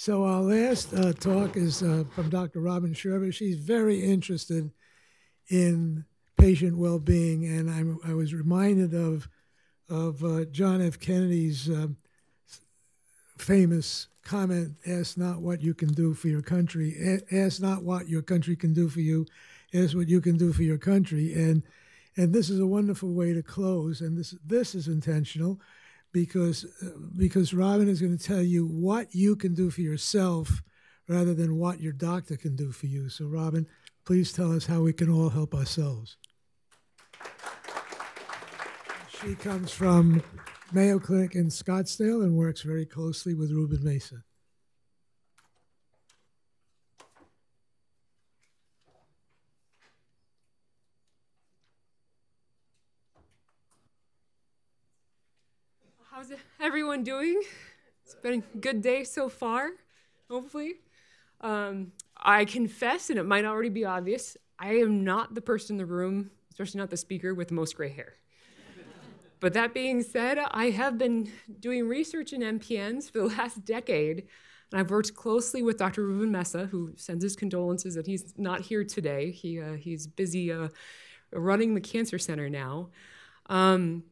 So our last uh, talk is uh, from Dr. Robyn Scherber. She's very interested in patient well-being, and I'm, i was reminded of of uh, John F. Kennedy's uh, famous comment: "Ask not what you can do for your country. ask not what your country can do for you. Ask what you can do for your country." And and this is a wonderful way to close. And this this is intentional because uh, because Robyn is going to tell you what you can do for yourself rather than what your doctor can do for you. So Robyn, please tell us how we can all help ourselves. She comes from Mayo Clinic in Scottsdale and works very closely with Ruben Mesa. How's everyone doing? It's been a good day so far, hopefully. Um, I confess, and it might already be obvious, I am not the person in the room, especially not the speaker, with the most gray hair. but that being said, I have been doing research in MPNs for the last decade, and I've worked closely with Dr. Ruben Mesa, who sends his condolences that he's not here today. He, uh, he's busy uh, running the cancer center now. Um,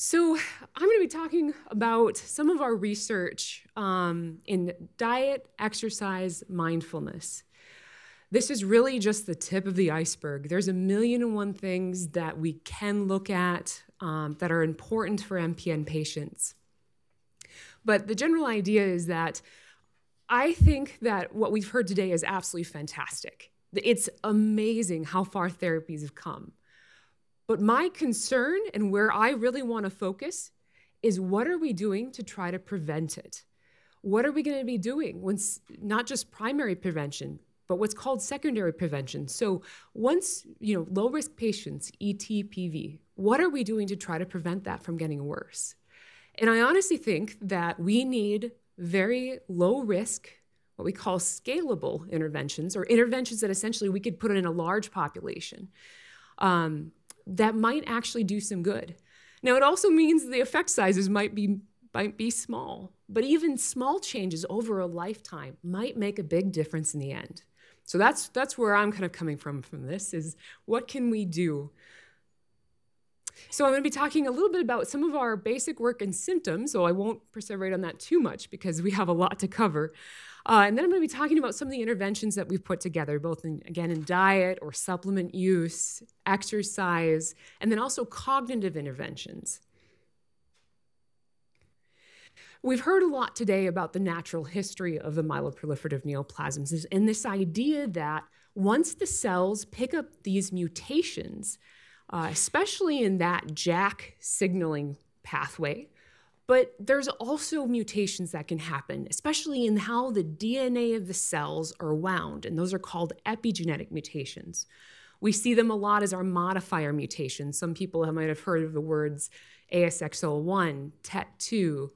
so, I'm going to be talking about some of our research um, in diet, exercise, mindfulness. This is really just the tip of the iceberg. There's a million and one things that we can look at um, that are important for MPN patients. But the general idea is that I think that what we've heard today is absolutely fantastic. It's amazing how far therapies have come. But my concern and where I really want to focus is what are we doing to try to prevent it? What are we going to be doing once not just primary prevention, but what's called secondary prevention? So once, you know, low risk patients, ETPV, what are we doing to try to prevent that from getting worse? And I honestly think that we need very low risk, what we call scalable interventions, or interventions that essentially we could put in a large population. Um, that might actually do some good. Now, it also means the effect sizes might be, might be small, but even small changes over a lifetime might make a big difference in the end. So that's, that's where I'm kind of coming from from this is what can we do? So I'm going to be talking a little bit about some of our basic work and symptoms, so I won't perseverate on that too much because we have a lot to cover. Uh, and then I'm going to be talking about some of the interventions that we've put together, both in, again in diet or supplement use, exercise, and then also cognitive interventions. We've heard a lot today about the natural history of the myeloproliferative neoplasms and this idea that once the cells pick up these mutations, uh, especially in that JAK signaling pathway, but there's also mutations that can happen, especially in how the DNA of the cells are wound, and those are called epigenetic mutations. We see them a lot as our modifier mutations. Some people might have heard of the words ASXL1, TET2.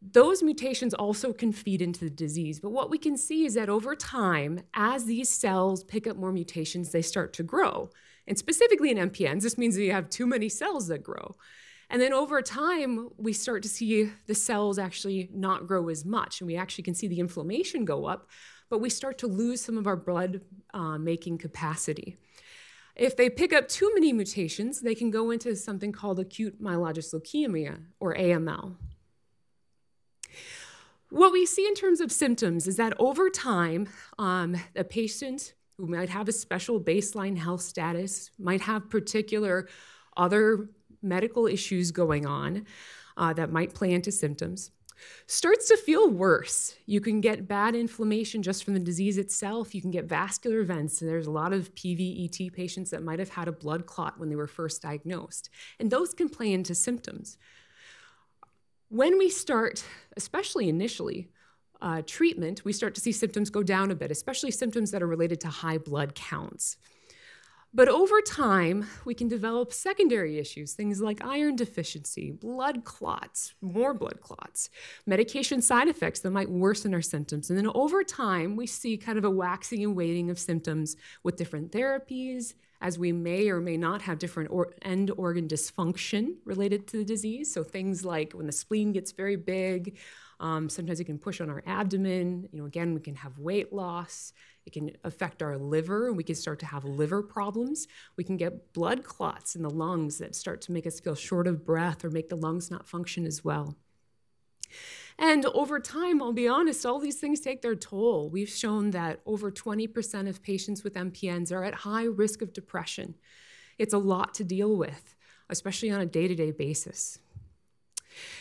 Those mutations also can feed into the disease, but what we can see is that over time, as these cells pick up more mutations, they start to grow. And specifically in MPNs, this means that you have too many cells that grow. And then over time, we start to see the cells actually not grow as much, and we actually can see the inflammation go up, but we start to lose some of our blood uh, making capacity. If they pick up too many mutations, they can go into something called acute myelogenous leukemia, or AML. What we see in terms of symptoms is that over time, um, a patient who might have a special baseline health status, might have particular other medical issues going on uh, that might play into symptoms. Starts to feel worse. You can get bad inflammation just from the disease itself. You can get vascular events. And there's a lot of PVET patients that might have had a blood clot when they were first diagnosed. And those can play into symptoms. When we start, especially initially, uh, treatment, we start to see symptoms go down a bit, especially symptoms that are related to high blood counts. But over time, we can develop secondary issues, things like iron deficiency, blood clots, more blood clots, medication side effects that might worsen our symptoms. And then over time, we see kind of a waxing and waning of symptoms with different therapies, as we may or may not have different or end organ dysfunction related to the disease. So things like when the spleen gets very big, Um, sometimes it can push on our abdomen. You know, again, we can have weight loss. It can affect our liver, and we can start to have liver problems. We can get blood clots in the lungs that start to make us feel short of breath or make the lungs not function as well. And over time, I'll be honest, all these things take their toll. We've shown that over 20% of patients with MPNs are at high risk of depression. It's a lot to deal with, especially on a day to day basis.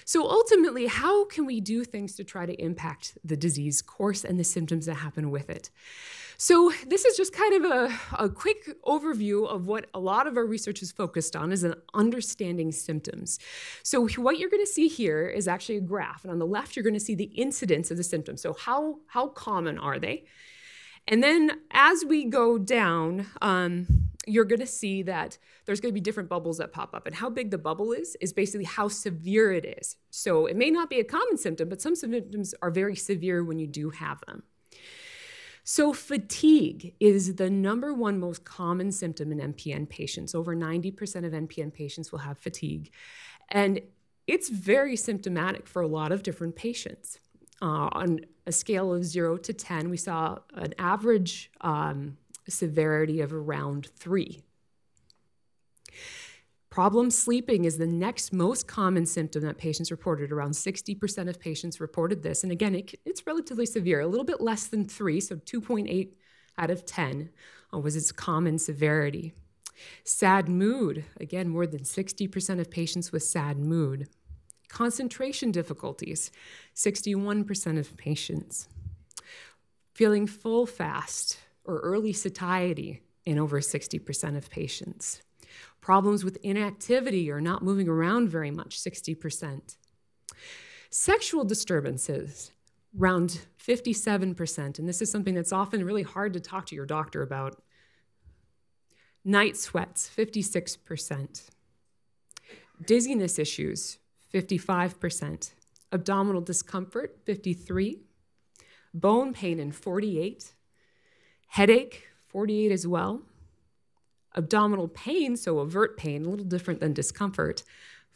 So ultimately, how can we do things to try to impact the disease course and the symptoms that happen with it? So this is just kind of a, a quick overview of what a lot of our research is focused on is an understanding symptoms. So what you're going to see here is actually a graph. And on the left, you're going to see the incidence of the symptoms. So how, how common are they? And then as we go down, um, you're going to see that there's going to be different bubbles that pop up. And how big the bubble is, is basically how severe it is. So it may not be a common symptom, but some symptoms are very severe when you do have them. So, fatigue is the number one most common symptom in MPN patients. Over 90% of MPN patients will have fatigue. And it's very symptomatic for a lot of different patients. Uh, on a scale of zero to 10, we saw an average um, severity of around three. Problem sleeping is the next most common symptom that patients reported. Around 60% of patients reported this. And again, it, it's relatively severe, a little bit less than three, so 2.8 out of 10 uh, was its common severity. Sad mood, again, more than 60% of patients with sad mood. Concentration difficulties, 61% of patients. Feeling full fast or early satiety in over 60% of patients Problems with inactivity or not moving around very much, 60%. Sexual disturbances, around 57%. And this is something that's often really hard to talk to your doctor about. Night sweats, 56%. Dizziness issues, 55%. Abdominal discomfort, 53. Bone pain in 48. Headache, 48 as well. Abdominal pain, so overt pain, a little different than discomfort,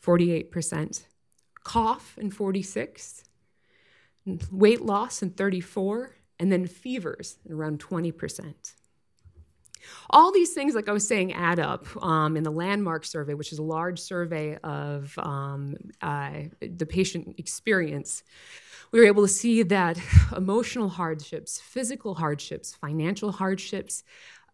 48%. Cough in 46. Weight loss in 34. And then fevers around 20%. All these things, like I was saying, add up um, in the landmark survey, which is a large survey of um, uh, the patient experience. We were able to see that emotional hardships, physical hardships, financial hardships,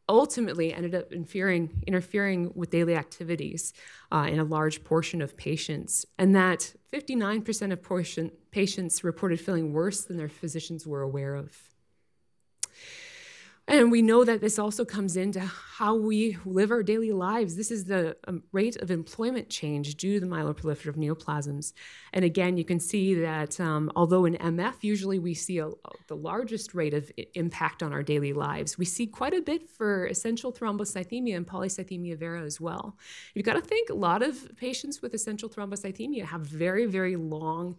ultimately ended up interfering, interfering with daily activities uh, in a large portion of patients, and that 59% of portion, patients reported feeling worse than their physicians were aware of. And we know that this also comes into how we live our daily lives. This is the um, rate of employment change due to the myeloproliferative neoplasms. And again, you can see that um, although in MF, usually we see a, the largest rate of impact on our daily lives, we see quite a bit for essential thrombocythemia and polycythemia vera as well. You've got to think a lot of patients with essential thrombocythemia have very, very long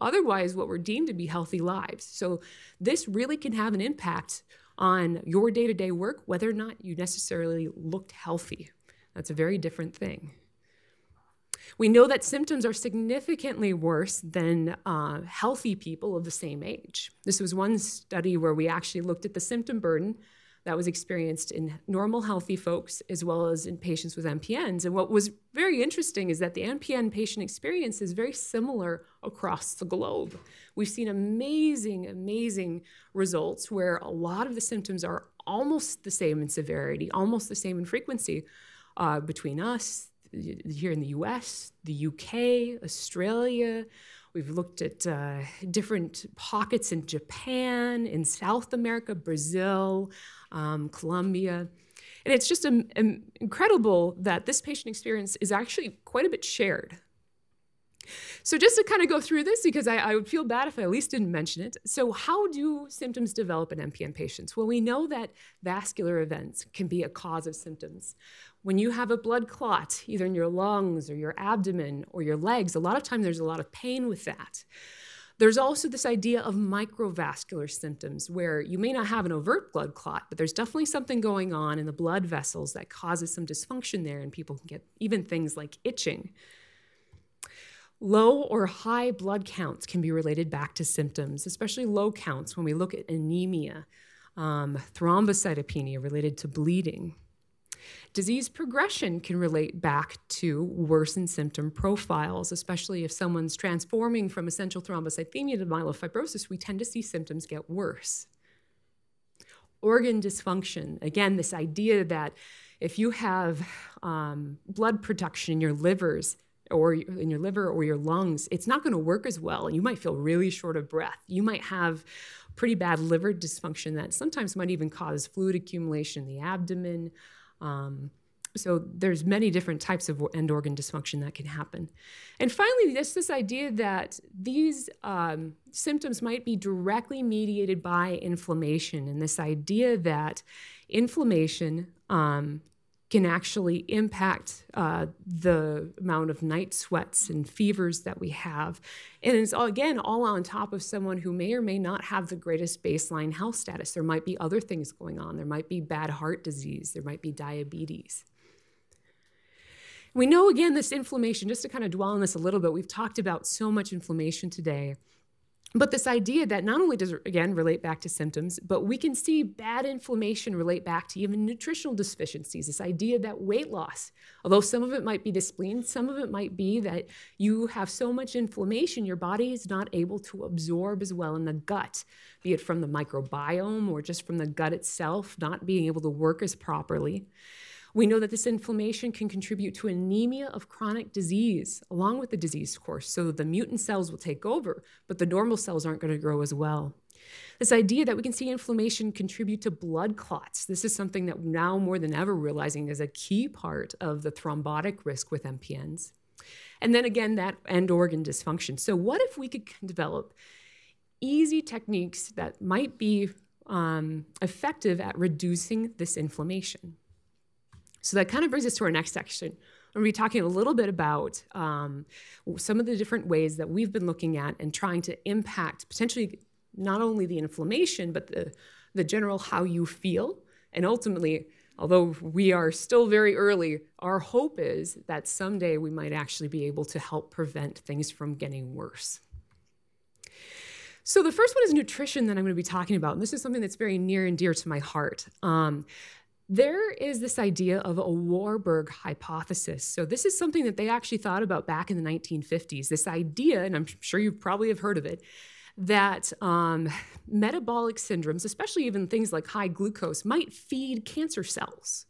otherwise what were deemed to be healthy lives. So this really can have an impact on your day to day work, whether or not you necessarily looked healthy. That's a very different thing. We know that symptoms are significantly worse than uh, healthy people of the same age. This was one study where we actually looked at the symptom burden that was experienced in normal healthy folks as well as in patients with MPNs. And what was very interesting is that the MPN patient experience is very similar across the globe. We've seen amazing, amazing results where a lot of the symptoms are almost the same in severity, almost the same in frequency uh, between us, here in the US, the UK, Australia. We've looked at uh, different pockets in Japan, in South America, Brazil, um, Colombia. And it's just um, um, incredible that this patient experience is actually quite a bit shared. So, just to kind of go through this, because I, I, would feel bad if I at least didn't mention it. So, how do symptoms develop in MPN patients? Well, we know that vascular events can be a cause of symptoms. When you have a blood clot, either in your lungs or your abdomen or your legs, a lot of times there's a lot of pain with that. There's also this idea of microvascular symptoms where you may not have an overt blood clot, but there's definitely something going on in the blood vessels that causes some dysfunction there, and people can get even things like itching. Low or high blood counts can be related back to symptoms, especially low counts when we look at anemia, um, thrombocytopenia related to bleeding. Disease progression can relate back to worsened symptom profiles, especially if someone's transforming from essential thrombocythemia to myelofibrosis, we tend to see symptoms get worse. Organ dysfunction, again, this idea that if you have um, blood production in your livers, or in your liver or your lungs, it's not going to work as well. You might feel really short of breath. You might have pretty bad liver dysfunction that sometimes might even cause fluid accumulation in the abdomen. Um, so there's many different types of end organ dysfunction that can happen. And finally, just this idea that these um, symptoms might be directly mediated by inflammation, and this idea that inflammation um, can actually impact uh, the amount of night sweats and fevers that we have. And it's all, again all on top of someone who may or may not have the greatest baseline health status. There might be other things going on. There might be bad heart disease. There might be diabetes. We know again this inflammation, just to kind of dwell on this a little bit, we've talked about so much inflammation today. But this idea that not only does it, again, relate back to symptoms, but we can see bad inflammation relate back to even nutritional deficiencies. This idea that weight loss, although some of it might be the spleen, some of it might be that you have so much inflammation, your body is not able to absorb as well in the gut, be it from the microbiome or just from the gut itself, not being able to work as properly. We know that this inflammation can contribute to anemia of chronic disease along with the disease course. So the mutant cells will take over, but the normal cells aren't going to grow as well. This idea that we can see inflammation contribute to blood clots. This is something that now more than ever realizing is a key part of the thrombotic risk with MPNs. And then again, that end organ dysfunction. So, what if we could develop easy techniques that might be um, effective at reducing this inflammation? So that kind of brings us to our next section. We're going to be talking a little bit about um, some of the different ways that we've been looking at and trying to impact potentially not only the inflammation, but the, the general how you feel. And ultimately, although we are still very early, our hope is that someday we might actually be able to help prevent things from getting worse. So, the first one is nutrition that I'm going to be talking about. And this is something that's very near and dear to my heart. Um, there is this idea of a Warburg hypothesis. So this is something that they actually thought about back in the 1950s. This idea, and I'm sure you probably have heard of it, that um, metabolic syndromes, especially even things like high glucose, might feed cancer cells.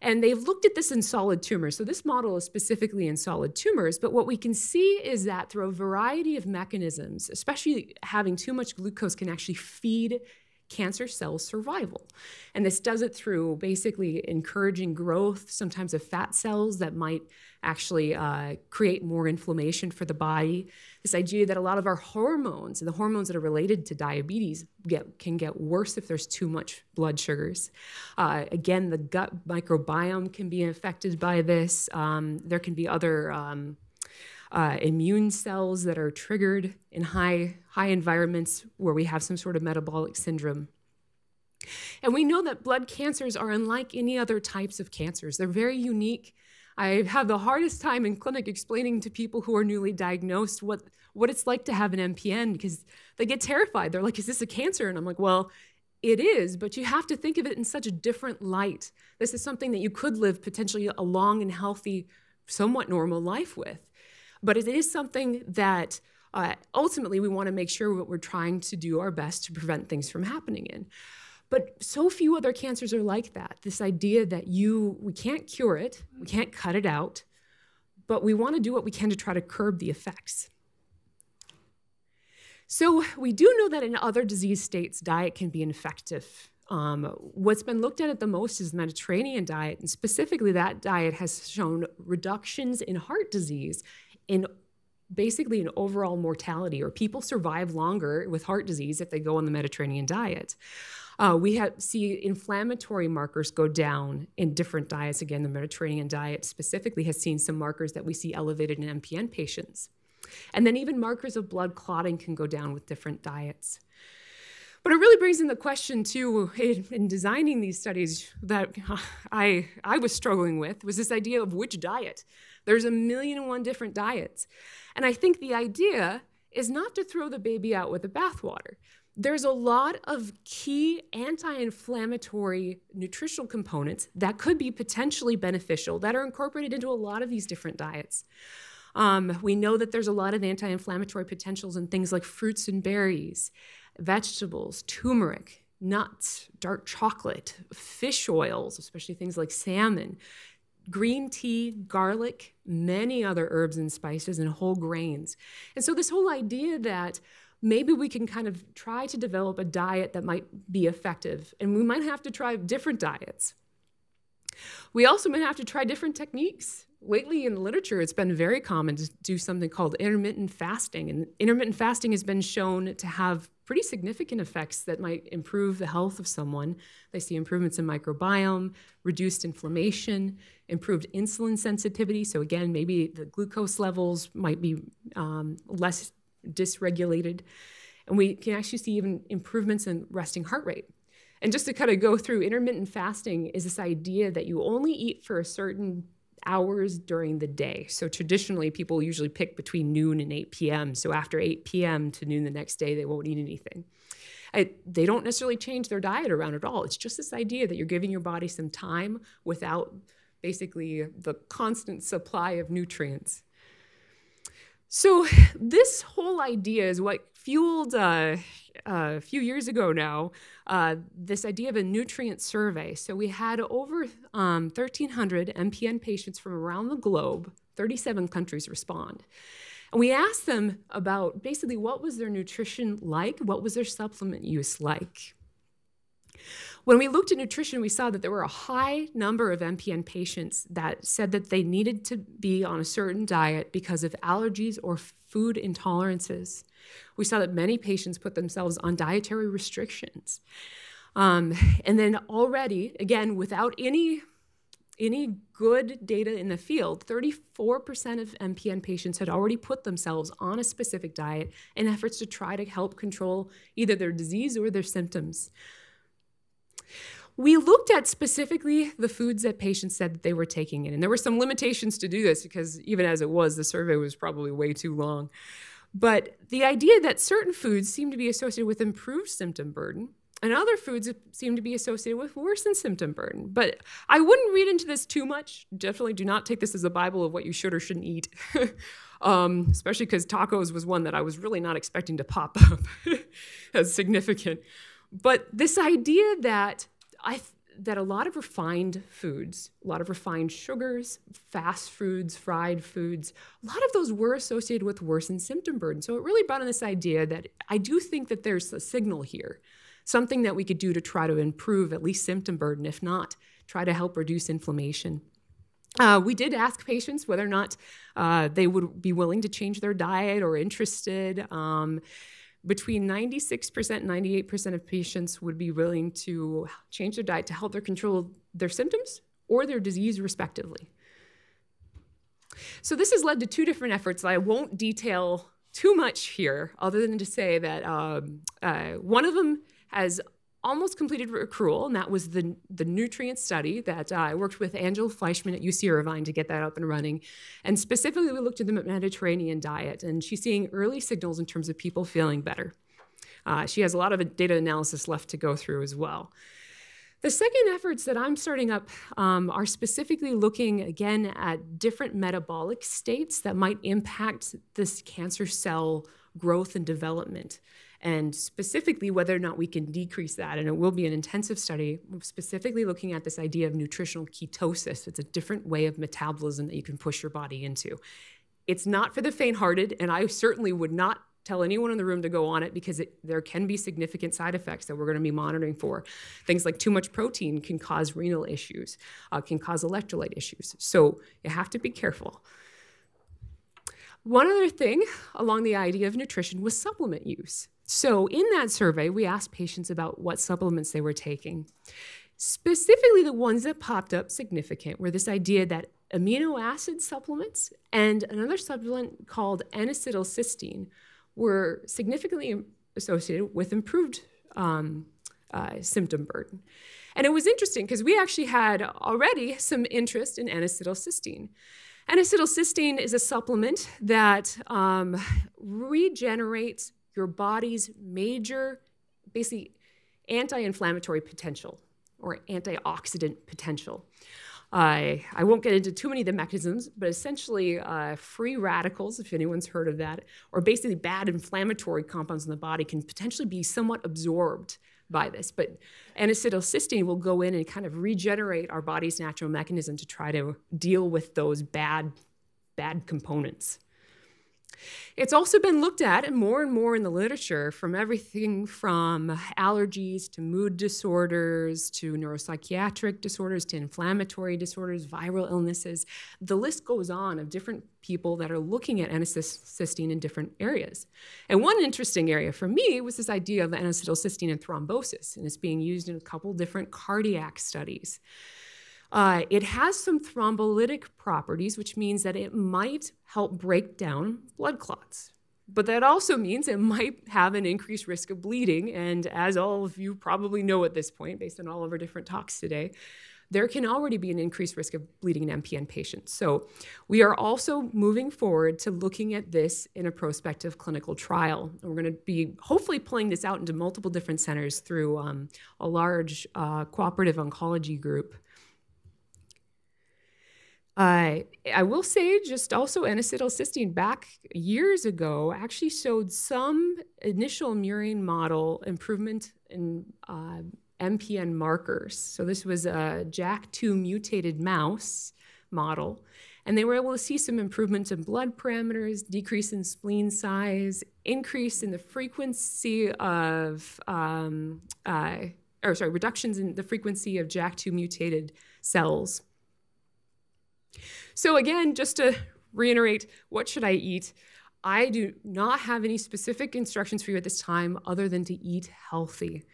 And they've looked at this in solid tumors. So this model is specifically in solid tumors. But what we can see is that through a variety of mechanisms, especially having too much glucose can actually feed cancer cell survival. And this does it through basically encouraging growth, sometimes of fat cells that might actually uh, create more inflammation for the body. This idea that a lot of our hormones the hormones that are related to diabetes get, can get worse if there's too much blood sugars. Uh, again, the gut microbiome can be affected by this. Um, there can be other. Um, uh, immune cells that are triggered in high, high environments where we have some sort of metabolic syndrome. And we know that blood cancers are unlike any other types of cancers. They're very unique. I have the hardest time in clinic explaining to people who are newly diagnosed what, what it's like to have an MPN because they get terrified. They're like, Is this a cancer? And I'm like, Well, it is, but you have to think of it in such a different light. This is something that you could live potentially a long and healthy, somewhat normal life with. But it is something that uh, ultimately we want to make sure that we're trying to do our best to prevent things from happening in. But so few other cancers are like that. This idea that you, we can't cure it, we can't cut it out, but we want to do what we can to try to curb the effects. So we do know that in other disease states, diet can be effective. Um, what's been looked at at the most is the Mediterranean diet, and specifically that diet has shown reductions in heart disease in basically an overall mortality, or people survive longer with heart disease if they go on the Mediterranean diet. Uh, we have, see inflammatory markers go down in different diets. Again, the Mediterranean diet specifically has seen some markers that we see elevated in MPN patients. And then even markers of blood clotting can go down with different diets. But it really brings in the question too in, in designing these studies that I I was struggling with was this idea of which diet. There's a million and one different diets. And I think the idea is not to throw the baby out with the bathwater. There's a lot of key anti inflammatory nutritional components that could be potentially beneficial that are incorporated into a lot of these different diets. Um, we know that there's a lot of anti inflammatory potentials in things like fruits and berries, vegetables, turmeric, nuts, dark chocolate, fish oils, especially things like salmon, green tea, garlic, many other herbs and spices, and whole grains. And so, this whole idea that maybe we can kind of try to develop a diet that might be effective, and we might have to try different diets. We also might have to try different techniques. Lately in the literature, it's been very common to do something called intermittent fasting. And intermittent fasting has been shown to have pretty significant effects that might improve the health of someone. They see improvements in microbiome, reduced inflammation, improved insulin sensitivity. So, again, maybe the glucose levels might be um, less dysregulated. And we can actually see even improvements in resting heart rate. And just to kind of go through, intermittent fasting is this idea that you only eat for a certain hours during the day. So traditionally, people usually pick between noon and 8 p.m. So after 8 p.m. to noon the next day, they won't eat anything. I, they don't necessarily change their diet around at all. It's just this idea that you're giving your body some time without basically the constant supply of nutrients. So, this whole idea is what fueled uh, a few years ago now uh, this idea of a nutrient survey. So, we had over um, 1,300 MPN patients from around the globe, 37 countries respond. And we asked them about basically what was their nutrition like, what was their supplement use like. When we looked at nutrition, we saw that there were a high number of MPN patients that said that they needed to be on a certain diet because of allergies or food intolerances. We saw that many patients put themselves on dietary restrictions. Um, and then already, again, without any any good data in the field, 34% of MPN patients had already put themselves on a specific diet in efforts to try to help control either their disease or their symptoms. We looked at specifically the foods that patients said that they were taking in, and there were some limitations to do this because even as it was, the survey was probably way too long. But the idea that certain foods seem to be associated with improved symptom burden and other foods seem to be associated with worsened symptom burden. But I wouldn't read into this too much. Definitely do not take this as a Bible of what you should or shouldn't eat. um, especially because tacos was one that I was really not expecting to pop up as significant. But this idea that I that a lot of refined foods, a lot of refined sugars, fast foods, fried foods, a lot of those were associated with worsened symptom burden. So it really brought in this idea that I do think that there's a signal here, something that we could do to try to improve at least symptom burden, if not, try to help reduce inflammation. Uh, we did ask patients whether or not uh, they would be willing to change their diet or interested. Um, between 96% and 98% of patients would be willing to change their diet to help their control their symptoms or their disease respectively. So this has led to two different efforts that I won't detail too much here, other than to say that um, uh, one of them has almost completed accrual, and that was the, the nutrient study that uh, I worked with Angela Fleischman at UC Irvine to get that up and running. And specifically, we looked at the Mediterranean diet, and she's seeing early signals in terms of people feeling better. Uh, she has a lot of data analysis left to go through as well. The second efforts that I'm starting up um, are specifically looking again at different metabolic states that might impact this cancer cell growth and development and specifically whether or not we can decrease that. And it will be an intensive study, specifically looking at this idea of nutritional ketosis. It's a different way of metabolism that you can push your body into. It's not for the faint hearted, and I certainly would not tell anyone in the room to go on it because it, there can be significant side effects that we're going to be monitoring for. Things like too much protein can cause renal issues, uh, can cause electrolyte issues. So you have to be careful. One other thing along the idea of nutrition was supplement use. So, in that survey, we asked patients about what supplements they were taking. Specifically, the ones that popped up significant were this idea that amino acid supplements and another supplement called N-acetylcysteine were significantly associated with improved um, uh, symptom burden. And it was interesting because we actually had already some interest in N-acetylcysteine. N-acetylcysteine is a supplement that um, regenerates your body's major, basically, anti inflammatory potential or antioxidant potential. Uh, I won't get into too many of the mechanisms, but essentially, uh, free radicals, if anyone's heard of that, or basically bad inflammatory compounds in the body, can potentially be somewhat absorbed by this. But N-acetylcysteine will go in and kind of regenerate our body's natural mechanism to try to deal with those bad, bad components. It's also been looked at more and more in the literature from everything from allergies to mood disorders to neuropsychiatric disorders to inflammatory disorders, viral illnesses. The list goes on of different people that are looking at N-acetylcysteine in different areas. And one interesting area for me was this idea of N-acetylcysteine and thrombosis, and it's being used in a couple different cardiac studies. Uh, it has some thrombolytic properties, which means that it might help break down blood clots. But that also means it might have an increased risk of bleeding. And as all of you probably know at this point, based on all of our different talks today, there can already be an increased risk of bleeding in MPN patients. So we are also moving forward to looking at this in a prospective clinical trial. And we're going to be hopefully pulling this out into multiple different centers through um, a large uh, cooperative oncology group uh, I will say, just also N-acetylcysteine back years ago actually showed some initial murine model improvement in uh, MPN markers. So this was a JAK2 mutated mouse model, and they were able to see some improvements in blood parameters, decrease in spleen size, increase in the frequency of, um, uh, or sorry, reductions in the frequency of JAK2 mutated cells. So, again, just to reiterate, what should I eat? I do not have any specific instructions for you at this time other than to eat healthy.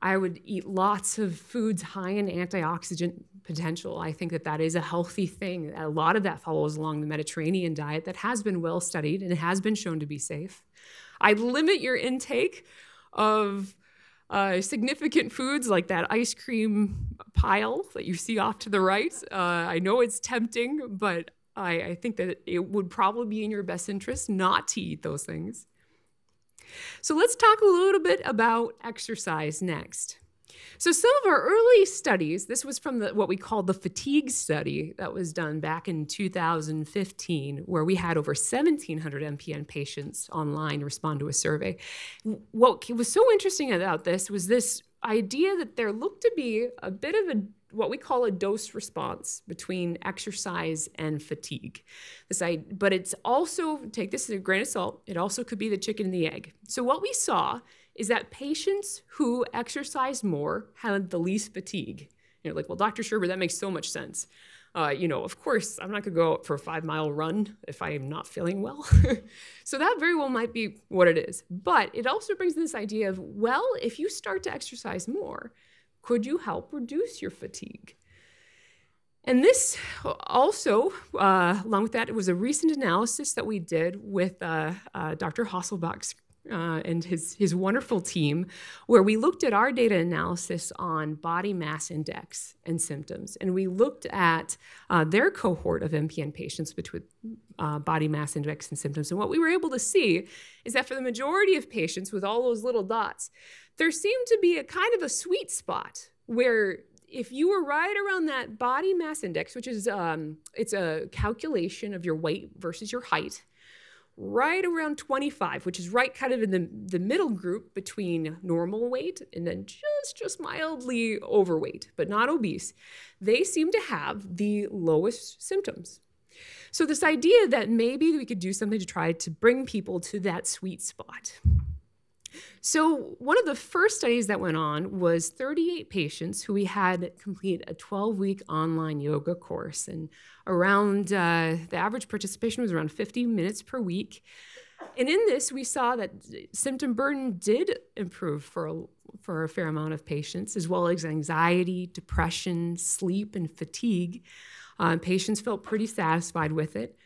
I would eat lots of foods high in antioxidant potential. I think that that is a healthy thing. A lot of that follows along the Mediterranean diet that has been well studied and has been shown to be safe. I'd limit your intake of uh, significant foods like that ice cream pile that you see off to the right. Uh, I know it's tempting, but I, I think that it would probably be in your best interest not to eat those things. So let's talk a little bit about exercise next. So some of our early studies, this was from the, what we call the fatigue study that was done back in 2015, where we had over 1,700 MPN patients online respond to a survey. What was so interesting about this was this idea that there looked to be a bit of a what we call a dose response between exercise and fatigue. This I, but it's also take this as a grain of salt. It also could be the chicken and the egg. So what we saw is that patients who exercised more had the least fatigue. You're like, well, Dr. Scherber, that makes so much sense. Uh, you know, of course, I'm not going to go out for a five mile run if I am not feeling well. so that very well might be what it is. But it also brings this idea of, well, if you start to exercise more, could you help reduce your fatigue? And this also, uh, along with that, it was a recent analysis that we did with uh, uh Dr. Hasselbalch's uh, and his, his wonderful team, where we looked at our data analysis on body mass index and symptoms. And we looked at uh, their cohort of MPN patients with uh, body mass index and symptoms. And what we were able to see is that for the majority of patients with all those little dots, there seemed to be a kind of a sweet spot where if you were right around that body mass index, which is um, it's a calculation of your weight versus your height, right around 25, which is right kind of in the, the middle group between normal weight and then just, just mildly overweight, but not obese, they seem to have the lowest symptoms. So, this idea that maybe we could do something to try to bring people to that sweet spot. So, one of the first studies that went on was 38 patients who we had complete a 12 week online yoga course. And around uh, the average participation was around 50 minutes per week. And in this, we saw that symptom burden did improve for a, for a fair amount of patients, as well as anxiety, depression, sleep, and fatigue. Uh, patients felt pretty satisfied with it.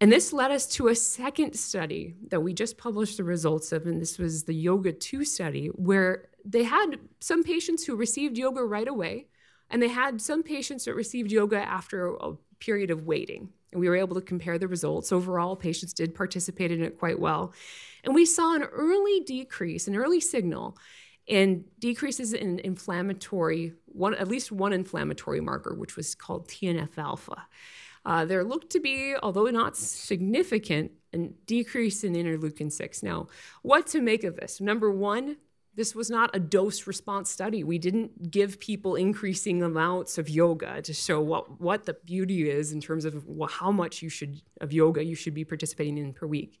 And this led us to a second study that we just published the results of, and this was the Yoga 2 study, where they had some patients who received yoga right away, and they had some patients that received yoga after a period of waiting. And we were able to compare the results. Overall, patients did participate in it quite well. And we saw an early decrease, an early signal in decreases in inflammatory, one, at least one inflammatory marker, which was called TNF alpha. Uh, there looked to be, although not significant, a decrease in interleukin 6. Now, what to make of this? Number one, this was not a dose response study. We didn't give people increasing amounts of yoga to show what, what the beauty is in terms of how much you should of yoga you should be participating in per week.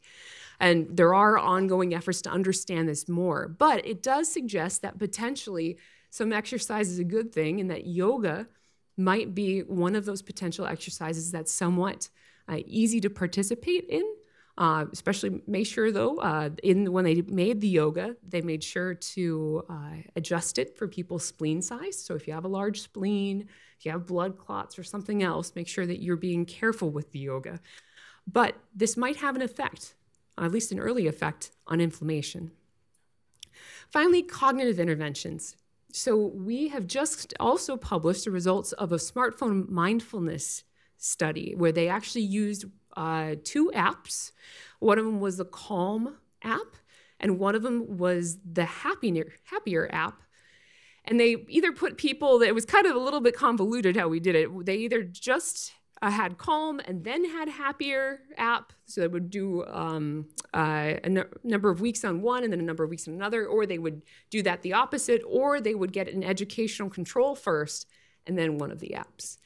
And there are ongoing efforts to understand this more, but it does suggest that potentially some exercise is a good thing and that yoga might be one of those potential exercises that's somewhat uh, easy to participate in. Uh, especially make sure though uh, in when they made the yoga they made sure to uh, adjust it for people's spleen size. So if you have a large spleen if you have blood clots or something else make sure that you're being careful with the yoga. But this might have an effect at least an early effect on inflammation finally cognitive interventions so we have just also published the results of a smartphone mindfulness study where they actually used uh, two apps. One of them was the Calm app, and one of them was the Happier, Happier app. And they either put people, it was kind of a little bit convoluted how we did it. They either just uh, had Calm and then had Happier app. So they would do um, uh, a n- number of weeks on one and then a number of weeks on another, or they would do that the opposite, or they would get an educational control first and then one of the apps.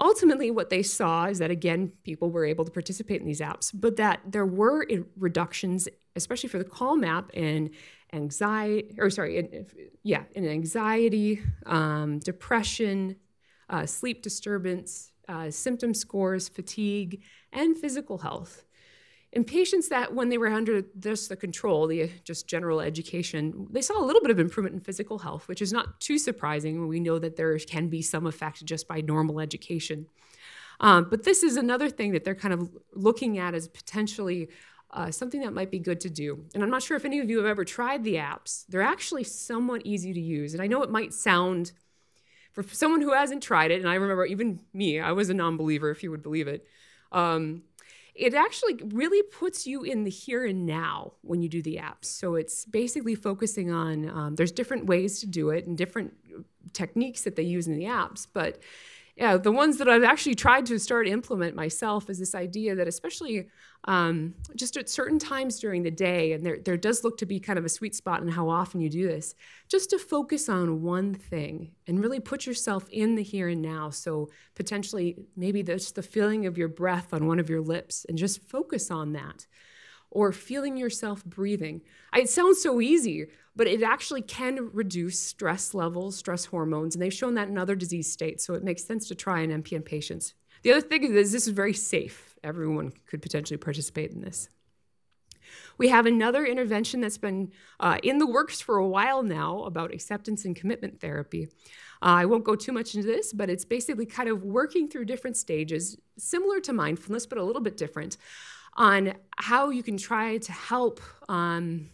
Ultimately, what they saw is that again, people were able to participate in these apps, but that there were reductions, especially for the Calm app, in anxiety, or sorry, in, yeah, in anxiety, um, depression, uh, sleep disturbance, uh, symptom scores, fatigue, and physical health. In patients that, when they were under just the control, the just general education, they saw a little bit of improvement in physical health, which is not too surprising. We know that there can be some effect just by normal education. Um, but this is another thing that they're kind of looking at as potentially uh, something that might be good to do. And I'm not sure if any of you have ever tried the apps. They're actually somewhat easy to use. And I know it might sound for someone who hasn't tried it, and I remember even me, I was a non believer, if you would believe it. Um, it actually really puts you in the here and now when you do the apps. So it's basically focusing on, um, there's different ways to do it and different techniques that they use in the apps, but yeah, the ones that I've actually tried to start implement myself is this idea that especially um, just at certain times during the day, and there, there does look to be kind of a sweet spot in how often you do this, just to focus on one thing and really put yourself in the here and now. So potentially maybe just the feeling of your breath on one of your lips and just focus on that or feeling yourself breathing. It sounds so easy, but it actually can reduce stress levels, stress hormones, and they've shown that in other disease states. So it makes sense to try in MPN patients. The other thing is this is very safe. Everyone could potentially participate in this. We have another intervention that's been uh, in the works for a while now about acceptance and commitment therapy. Uh, I won't go too much into this, but it's basically kind of working through different stages, similar to mindfulness, but a little bit different, on how you can try to help um,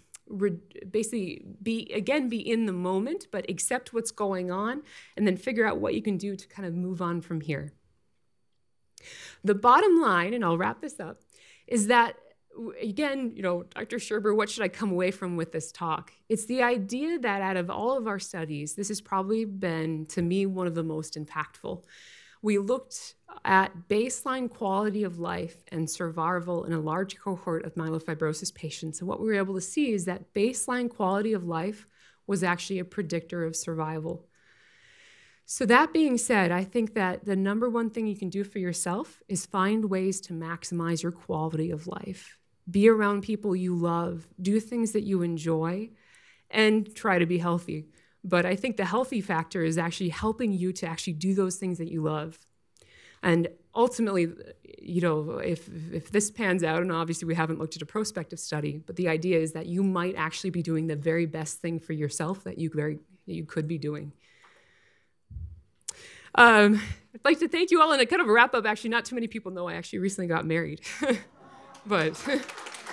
basically be again be in the moment, but accept what's going on, and then figure out what you can do to kind of move on from here. The bottom line, and I'll wrap this up, is that again, you know, Dr. Scherber, what should I come away from with this talk? It's the idea that out of all of our studies, this has probably been, to me, one of the most impactful we looked at baseline quality of life and survival in a large cohort of myelofibrosis patients. And what we were able to see is that baseline quality of life was actually a predictor of survival. So, that being said, I think that the number one thing you can do for yourself is find ways to maximize your quality of life. Be around people you love, do things that you enjoy, and try to be healthy. But I think the healthy factor is actually helping you to actually do those things that you love. And ultimately, you know, if, if this pans out, and obviously we haven't looked at a prospective study, but the idea is that you might actually be doing the very best thing for yourself that you, very, you could be doing. Um, I'd like to thank you all, and a kind of a wrap up. Actually, not too many people know I actually recently got married, but.